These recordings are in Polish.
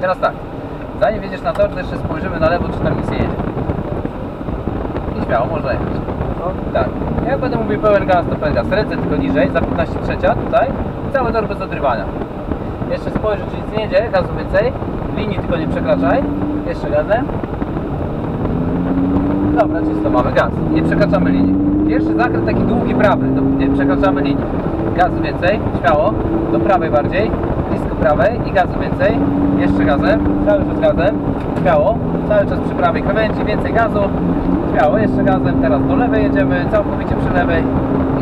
Teraz tak, zanim wjedziesz na tor, to jeszcze spojrzymy na lewo, czy tam nic nie jedzie. I śmiało, można jechać. No. Tak. Ja będę mówił pełen gaz, to pełen gaz. Ręce tylko niżej, za 15 trzecia tutaj. Cały tor bez odrywania. Jeszcze spojrzysz, czy nic nie jedzie, gazu więcej. Linii tylko nie przekraczaj. Jeszcze gazem. Dobra, czysto, mamy gaz. Nie przekraczamy linii. Pierwszy zakręt taki długi prawy, nie przekraczamy linii. Gazu więcej, śmiało. Do prawej bardziej, blisko prawej i gazu więcej. Jeszcze gazem, cały czas gazem. Śmiało, cały czas przy prawej krawędzi, więcej gazu. Śmiało, jeszcze gazem. Teraz do lewej jedziemy, całkowicie przy lewej.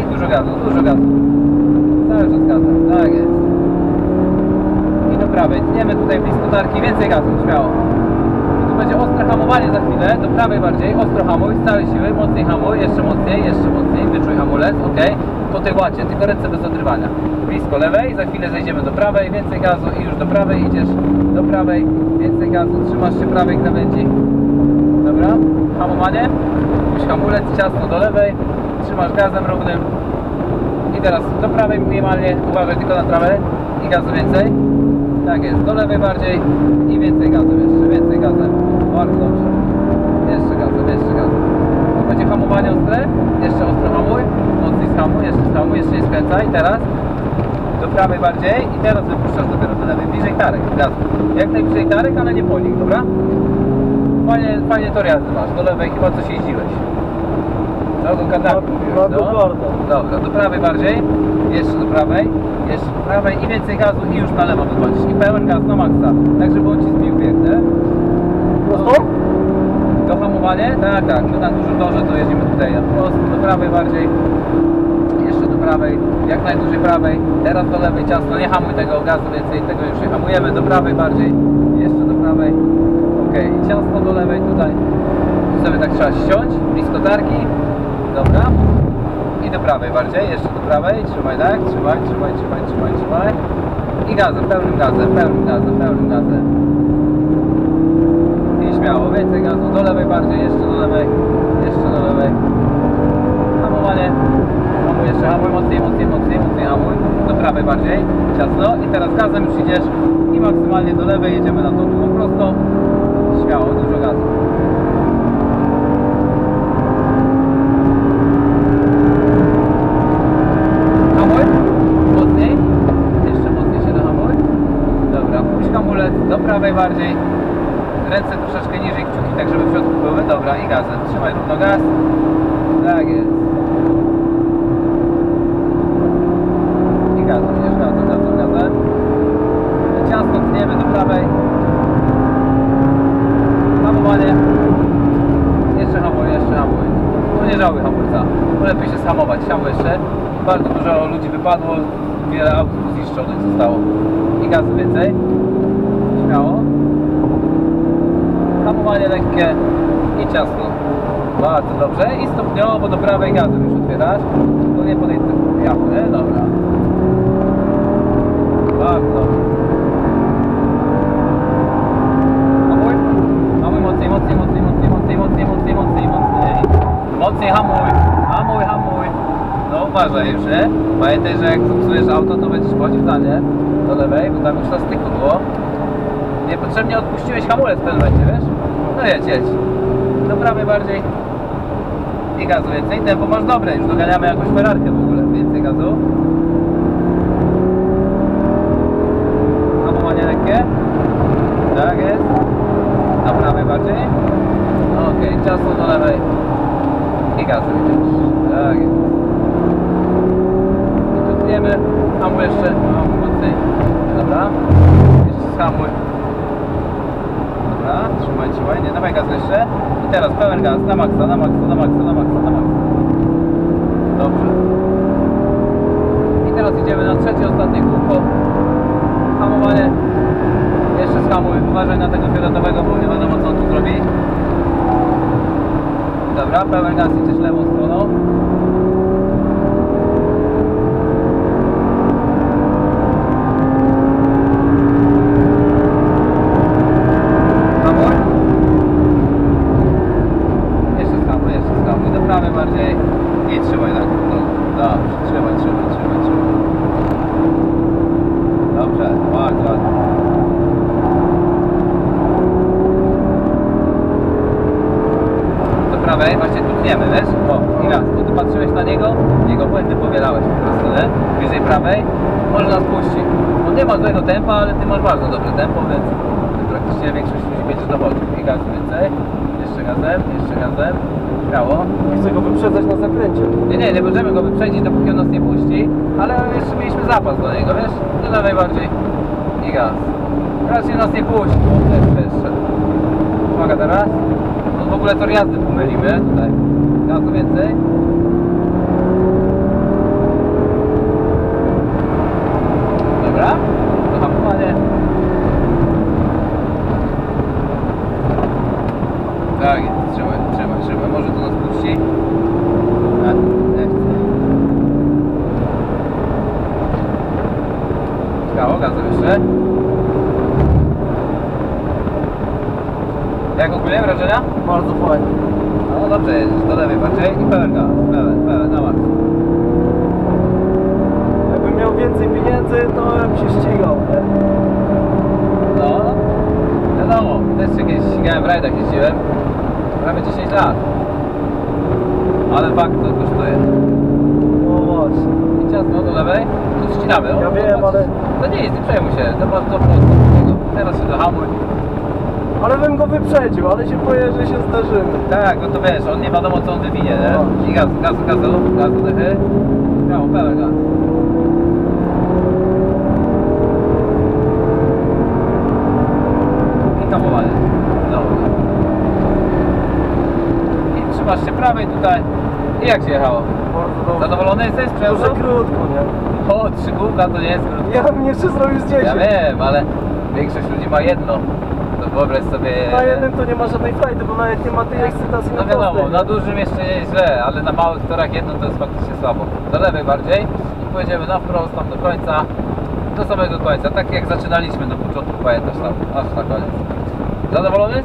I dużo gazu, dużo gazu. Cały czas gazem, tak jest. I do prawej. Tniemy tutaj blisko tarki, więcej gazu, śmiało. I tu będzie ostre hamowanie za chwilę, do prawej bardziej, ostro hamuj, z całej siły, mocniej hamuj, jeszcze mocniej, jeszcze mocniej, wyczuj hamulec, ok, po tej łacie, tylko ręce bez odrywania. Blisko lewej, za chwilę zejdziemy do prawej, więcej gazu i już do prawej idziesz, do prawej, więcej gazu, trzymasz się prawej krawędzi. Dobra, hamowanie, puść hamulec ciasno do lewej, trzymasz gazem równym i teraz do prawej minimalnie, uważaj tylko na trawę i gazu więcej. Tak jest, do lewej bardziej i więcej gazu jeszcze, więcej gazem. Bardzo dobrze. Jeszcze gazem, jeszcze gazem. Tu będzie hamowanie ostre, jeszcze ostro hamuj, mocniej schamuj, jeszcze nie skręcaj. Teraz do prawej bardziej i teraz wypuszczasz dopiero do lewej, bliżej tarek, gazu. Jak najbliżej tarek, ale nie po nich, dobra? Fajnie, fajnie tor jazdy masz, do lewej chyba coś jeździłeś. No, do kanału. No. Dobra, do prawej bardziej, jeszcze do prawej, jeszcze do prawej i więcej gazu i już na lewo wychodzisz. I pełen gaz na maksa, tak żeby on ci zbił bieg, nie? Prosto? Do hamowanie? Tak, tak, my na dużym torze to jedziemy tutaj. Do prawej bardziej, jeszcze do prawej, jak najdłużej prawej, teraz do lewej ciasno, nie hamuj tego gazu więcej, tego już nie hamujemy, do prawej bardziej, jeszcze do prawej, ok, ciasno do lewej tutaj, tu sobie tak trzeba ściąć, blisko tarki, dobra, i do prawej bardziej, jeszcze do prawej, trzymaj tak, trzymaj, trzymaj, trzymaj, trzymaj, trzymaj, i gazem, pełnym gazem, pełnym gazem, pełnym gazem, więcej gazu, do lewej bardziej, jeszcze do lewej, jeszcze do lewej. Hamowanie, hamuj jeszcze, hamuj mocniej, mocniej, mocniej, mocniej hamuj, do prawej bardziej, ciasno. I teraz gazem już idziesz i maksymalnie do lewej jedziemy na to długo prosto, śmiało, dużo gazu. Hamuj, mocniej, jeszcze mocniej się dohamuj, dobra, puść hamulec, do prawej bardziej, ręce troszeczkę niżej kciuki, tak żeby w środku były. Dobra, i gazem. Trzymaj równo gaz. Tak jest. I gazem, idziesz gazem, gazem, gazem. Ciasno tniemy do prawej. Hamowanie. Jeszcze hamuj, jeszcze hamuj. No nie żałuj hamulca. Lepiej się schamować. Hamuj jeszcze. Bardzo dużo ludzi wypadło. Wiele aut zniszczonych zostało. I gazu więcej. Śmiało hamowanie lekkie i ciasno. Bardzo dobrze. I stopniowo do prawej gazem już otwierasz. To nie podejdę jachu, nie? Dobra. Bardzo. Hamuj. Hamuj mocniej, mocniej, mocniej, mocniej, mocniej, mocniej, mocniej, mocniej, mocniej. Mocniej hamuj. Hamuj, hamuj. No uważaj już, nie? Pamiętaj, że jak zepsujesz auto, to będziesz płacił za nie. Do lewej, bo tam już na styku było. Niepotrzebnie odpuściłeś hamulec w pewnym momencie, wiesz? No jedź, jedź. Do prawej bardziej. I gazu więcej. Tempo masz dobre, już doganiamy jakąś Ferrarkę w ogóle. Więcej gazu. Hamowanie lekkie. Tak jest. Do prawej bardziej. Okej, ciasno do lewej. I gazu idziesz. Tak jest. I tu tniemy. Hamuj jeszcze. Hamuj mocniej. Dobra. Jeszcze schamuj. Dobra, trzymaj, trzymaj, nie dawaj gaz jeszcze. I teraz pełen gaz, na maksa, na maksa, na maksa, na maksa, na maksa. Dobrze. I teraz idziemy na trzecie, ostatnie kółko. Hamowanie. Jeszcze schamuj, uważaj na tego fioletowego, bo nie wiadomo co on tu zrobi. Dobra, pełen gaz idziesz Trzymaj, trzymaj, trzymaj. Dobrze, bardzo ładnie. Do prawej, właśnie tu tniemy, wiesz? O, i raz, bo ty patrzyłeś na niego, jego błędy powielałeś po prostu, nie? Bliżej prawej, można spuścić. On nie ma złego tempa, ale ty masz bardzo dobre tempo, więc praktycznie większość ludzi będzie dowodów. I gaz więcej, jeszcze gazem, jeszcze gazem. Chcę go wyprzedzać na zakręcie. Nie, nie, nie możemy go wyprzedzić, dopóki on nas nie puści, ale jeszcze mieliśmy zapas do niego, wiesz? Do lewej bardziej i gaz. Raczej nas nie puści, bo on też wyższy. Uwaga teraz. No w ogóle tor jazdy pomylimy tutaj. Gazu więcej. Dobra. To hamowanie. Tak jest, trzymaj, trzymaj, trzymaj. Może to nas puści. A, nie chcę. Śmiało, gazem jeszcze. Jak ogólnie wrażenia? Bardzo fajnie. No dobrze jedziesz, do lewej bardziej i pełen gaz, pełen, pełen, na maksa. Jakbym miał więcej pieniędzy, to bym się ścigał. nie? No, wiadomo, też kiedyś ścigałem w rajdach, jeździłem prawie 10 lat. Ale fakt to kosztuje. No właśnie. Ciasno do lewej, to ścinamy. Ja wiem, ale- To nie jest, nie przejmuj się, zobacz do przodu. Teraz się dohamuj. Ale bym go wyprzedził, ale się boję, że się zdarzymy. Tak, no to wiesz, on nie wiadomo co on wywinie, nie? No. I gazu, gazu, gazu, gazu, dychy. Miało pełen gaz. I hamowanie. Znowu. I trzymasz się prawej tutaj. I jak się jechało? Zadowolony jesteś z Może przejazdu? krótko, nie? O, trzy kółka to nie jest krótko. Ja bym jeszcze zrobił z 10. Ja wiem, ale większość ludzi ma jedno. To wyobraź sobie... Na jednym to nie ma żadnej frajdy, bo nawet nie ma tej ekscytacji No na wiadomo, na dużym jeszcze nie jest źle, ale na małych torach jedno to jest faktycznie słabo. Do lewej bardziej i pojedziemy na wprost, tam do końca, do samego końca, tak jak zaczynaliśmy na początku, pamiętasz tam, aż na koniec. Zadowolony?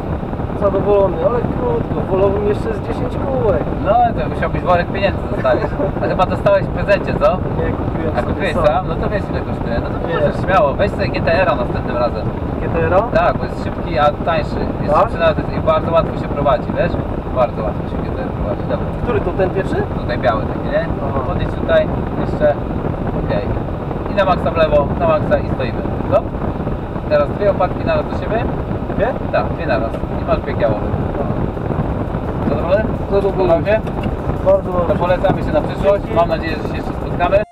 Zadowolony, ale krótko. Wolałbym jeszcze z 10 kółek. No to musiałbyś worek pieniędzy zostawić. A chyba dostałeś w prezencie, co? Nie, kupiłem A kupiłeś sam. sam? No to wiesz ile kosztuje. No to Nie. możesz śmiało, weź sobie GTR-a następnym razem. GTR-a? Tak, bo jest szybki, a tańszy. Jest Tak? szybszy nawet i bardzo łatwo się prowadzi, wiesz? Bardzo łatwo się GTR prowadzi. Dobra. Który to, ten pierwszy? Tutaj biały taki, nie? Aha. Podjedź tutaj, jeszcze. Okej. I na maksa w lewo, na maksa i stoimy. Stop. Teraz dwie opadki naraz do siebie. Dwie? Tak, dwie naraz. I masz bieg jałowy. Zadowolony? Zadowolony. Bardzo To dobrze. polecamy się na przyszłość. Mam nadzieję, że się jeszcze spotkamy.